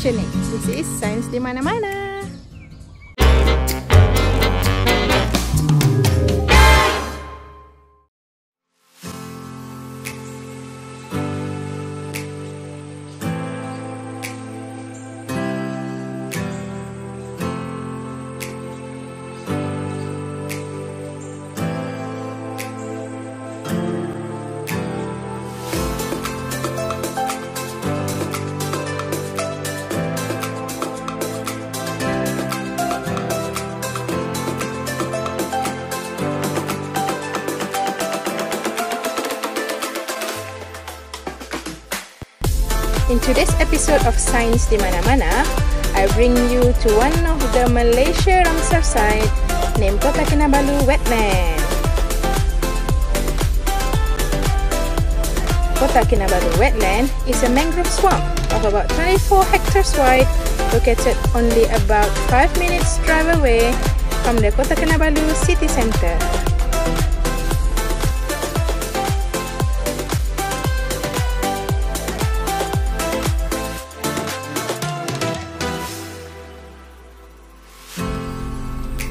This is Science di mana-mana. In today's episode of Science di Mana-Mana, I bring you to one of the Malaysia Ramsar site named Kota Kinabalu Wetland. Kota Kinabalu Wetland is a mangrove swamp of about 24 hectares wide located only about 5 minutes drive away from the Kota Kinabalu city center.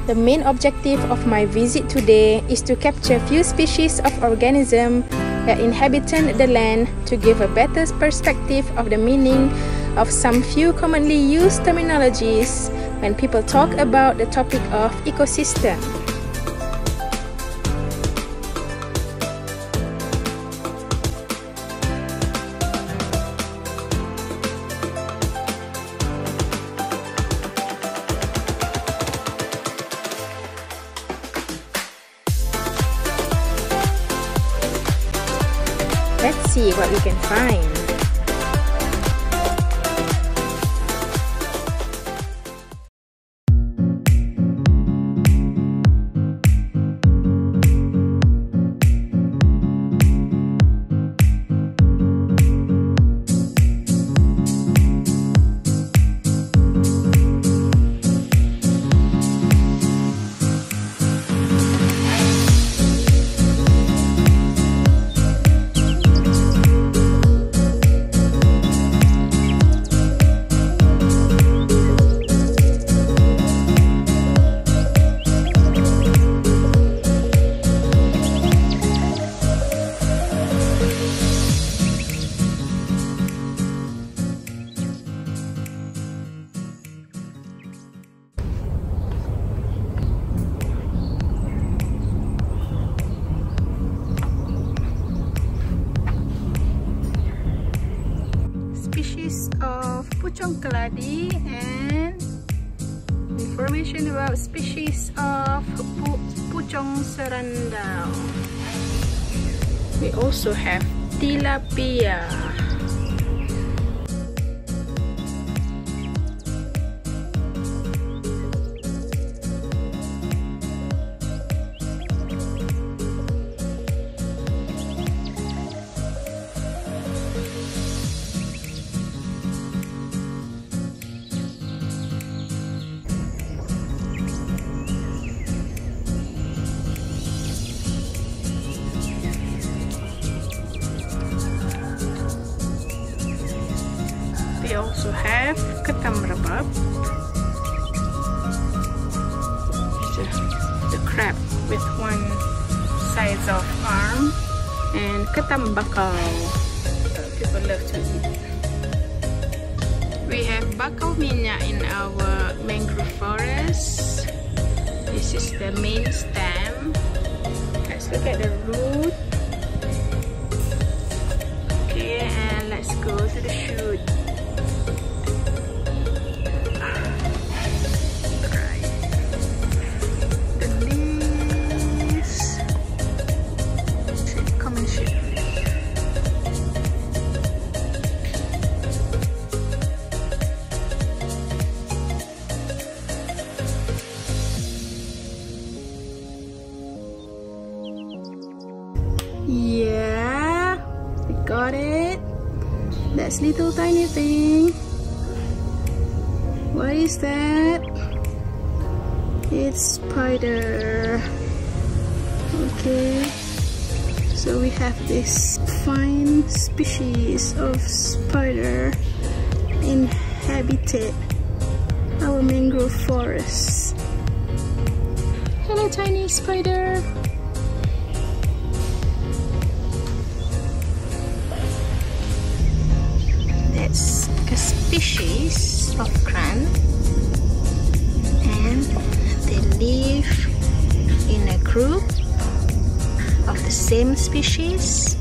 The main objective of my visit today is to capture few species of organism that inhabit the land to give a better perspective of the meaning of some few commonly used terminologies when people talk about the topic of ecosystem. Let's see what we can find. Information about species of pu pucung serandau. We also have tilapia. Also have ketam rebab. The, crab with one size of arm and ketam bakau. People love to eat. We have bakau minyak in our mangrove forest. This is the main stem. Let's look at the root. Okay, and let's go to the shoot. What is that? It's spider. Okay. So we have this fine species of spider in inhabited our mangrove forest. Hello tiny spider! Species of cran and they live in a group of the same species.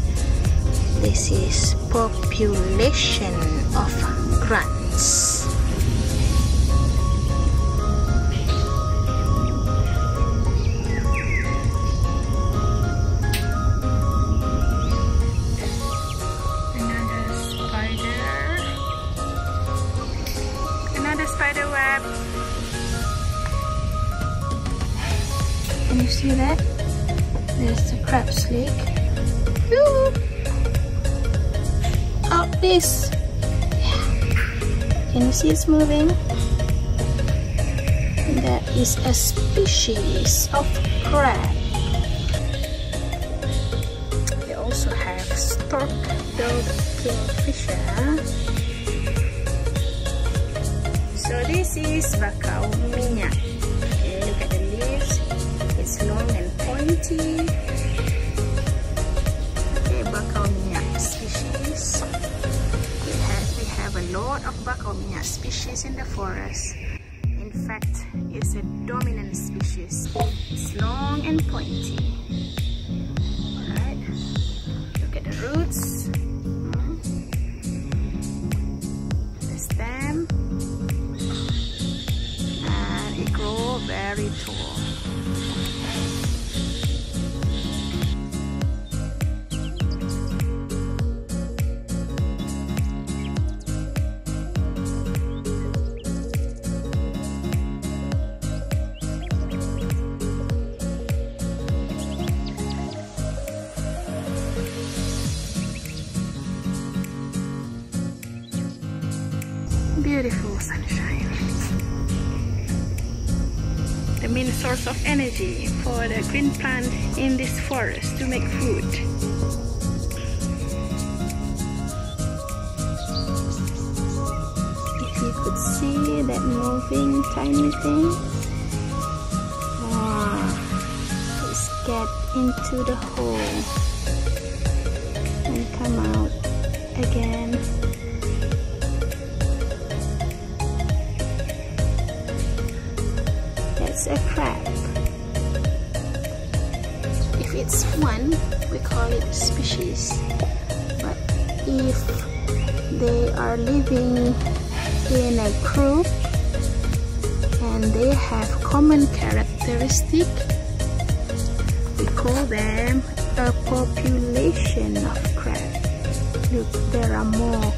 This is population of crans. Moving? That is a species of crab. They also have stork-billed kingfisher. So this is bakau minyak. Okay, look at the leaves. It's long and pointy. Lot of bakau species in the forest. In fact, it's a dominant species. It's long and pointy. Alright, look at the roots. Hmm. The stem. And it grows very tall. Of energy for the green plant in this forest to make food. If you could see that moving tiny thing. Wow. Just get into the hole and come out again. A crab. If it's one, we call it species. But if they are living in a group and they have common characteristic, we call them a population of crab. Look, there are more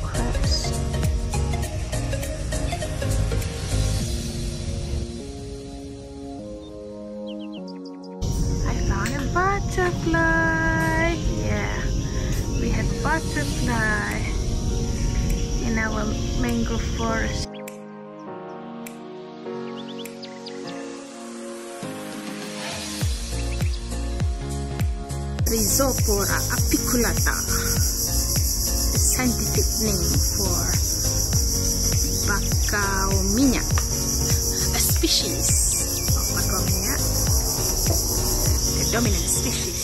Rhizophora apiculata, the scientific name for bakau minyak, a species of bakau minyak the dominant species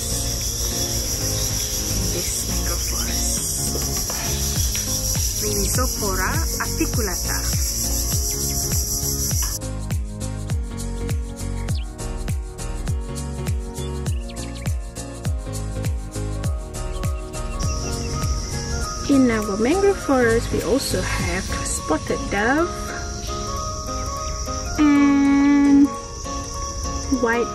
in this mangrove forest. Rhizophora apiculata. In our mangrove forest, we also have spotted dove and white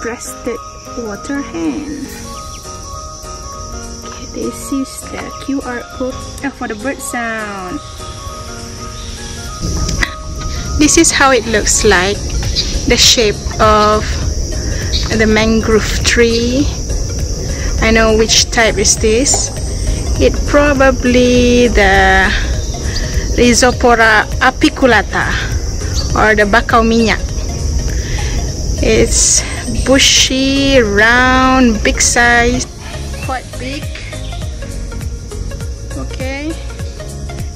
breasted water hen. Okay, this is the QR code uh, for the bird sound. This is how it looks like, the shape of the mangrove tree. I know which type is this. It probably the Rhizophora apiculata or the bakau minyak. It's bushy, round, big size, quite big. Okay,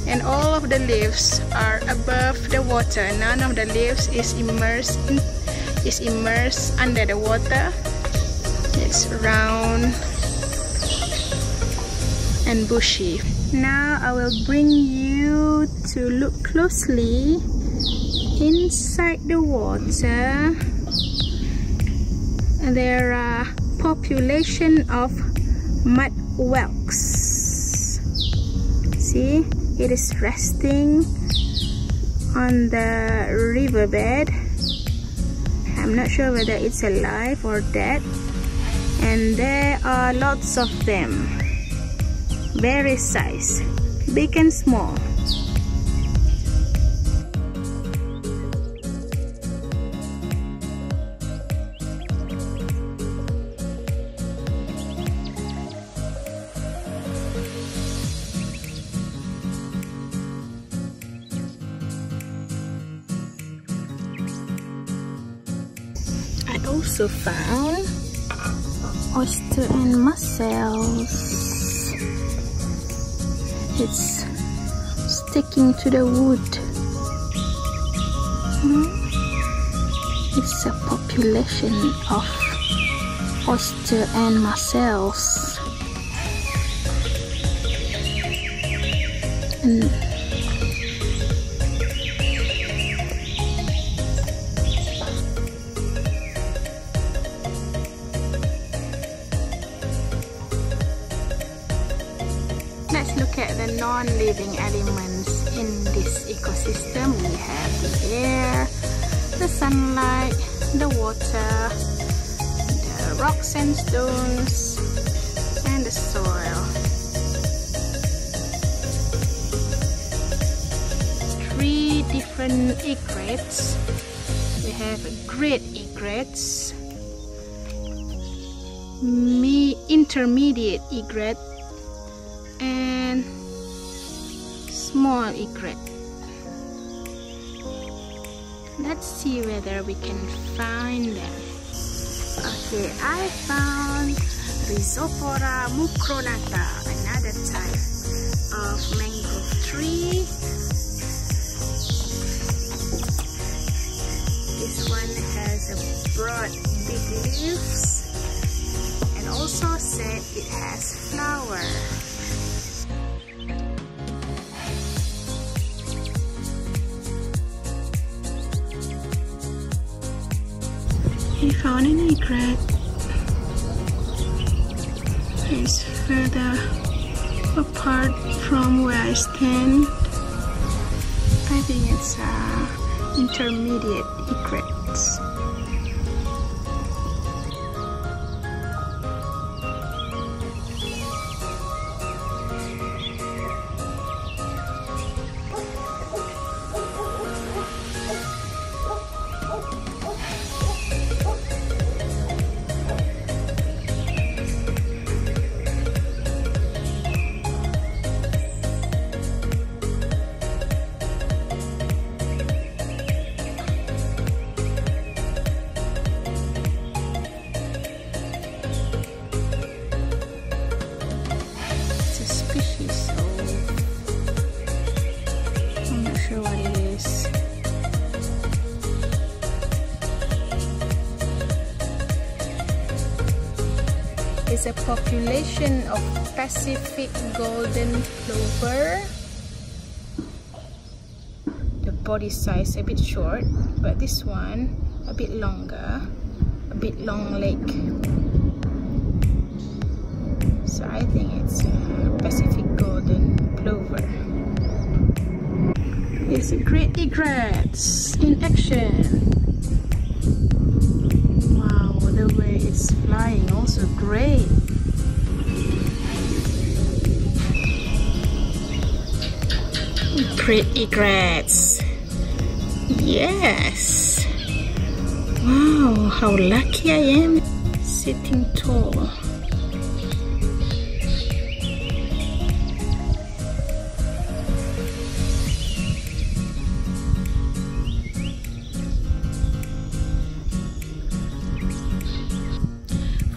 and all of the leaves are above the water. None of the leaves is immersed in, is immersed under the water. It's round and bushy. Now I will bring you to look closely inside the water. There are population of mud whelks see it is resting on the riverbed I'm not sure whether it's alive or dead and there are lots of them very size big and small I also found oyster and mussels. It's sticking to the wood. Hmm? It's a population of oyster and mussels. And non-living elements in this ecosystem. We have the air, the sunlight, the water, the rocks and stones, and the soil. Three different egrets. We have great egrets, me intermediate egret, egret. Let's see whether we can find them. Okay, I found Rhizophora mucronata, another type of mangrove tree. This one has a broad big leaves and also said it has flower. He found an egret. It's further apart from where I stand. I think it's uh, intermediate egrets. Population of Pacific golden plover. The body size a bit short, but this one a bit longer, a bit long leg. So I think it's uh, Pacific golden plover. It's a great egrets in action. Wow, the way it's flying also great. Great egrets. Yes. Wow, how lucky I am sitting tall.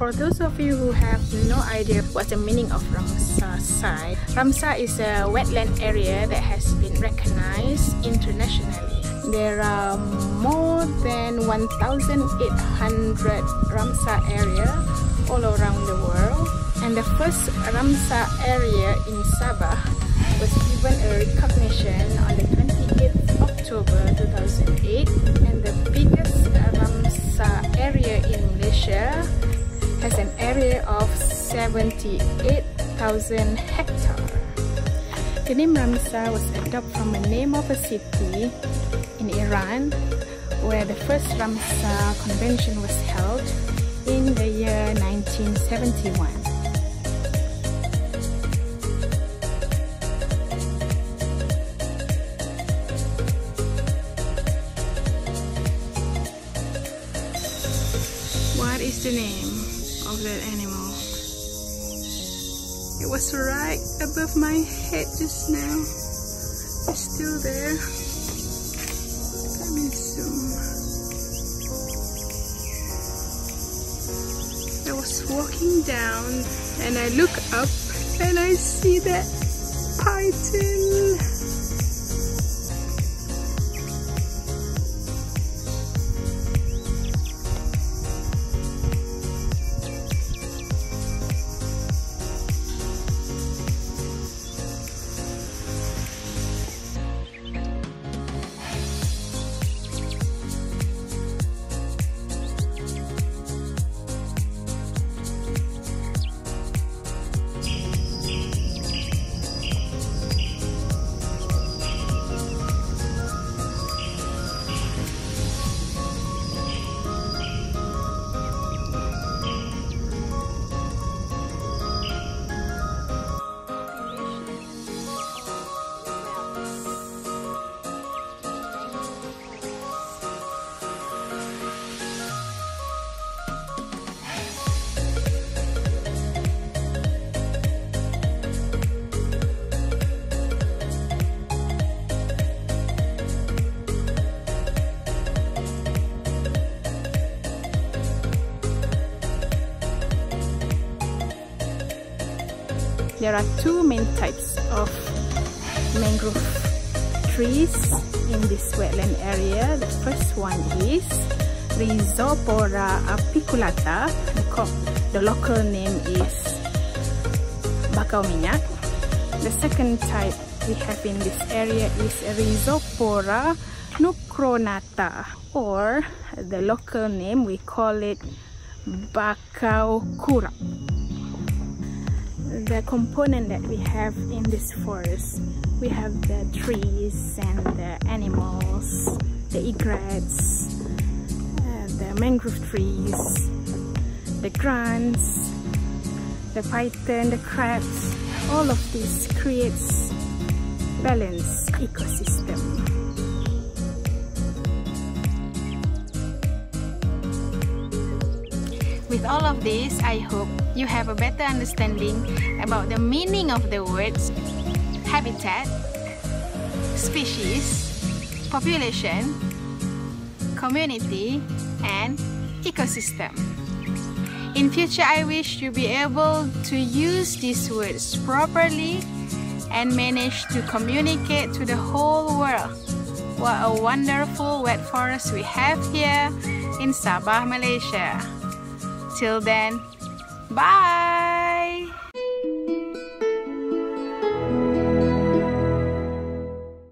For those of you who have no idea what the meaning of Ramsar site, Ramsar is a wetland area that has been recognized internationally. There are more than 1,800 Ramsar area all around the world. And the first Ramsar area in Sabah was given a recognition on the 28th October 2008 and the biggest 78,000 hectares. The name Ramsar was adopted from the name of a city in Iran where the first Ramsar convention was held in the year 1971. It was right above my head just now. It's still there. Let me zoom. I was walking down and I look up and I see that python. There are two main types of mangrove trees in this wetland area. The first one is Rhizophora apiculata. The local name is bakau minyak. The second type we have in this area is Rhizophora mucronata or the local name we call it bakau kurap the component that we have in this forest. We have the trees and the animals the egrets uh, the mangrove trees the grants the python the crabs. All of this creates balanced ecosystem With all of this, I hope you have a better understanding about the meaning of the words habitat, species, population, community, and ecosystem. In future, I wish you be able to use these words properly and manage to communicate to the whole world. What a wonderful wet forest we have here in Sabah, Malaysia. Till then, bye!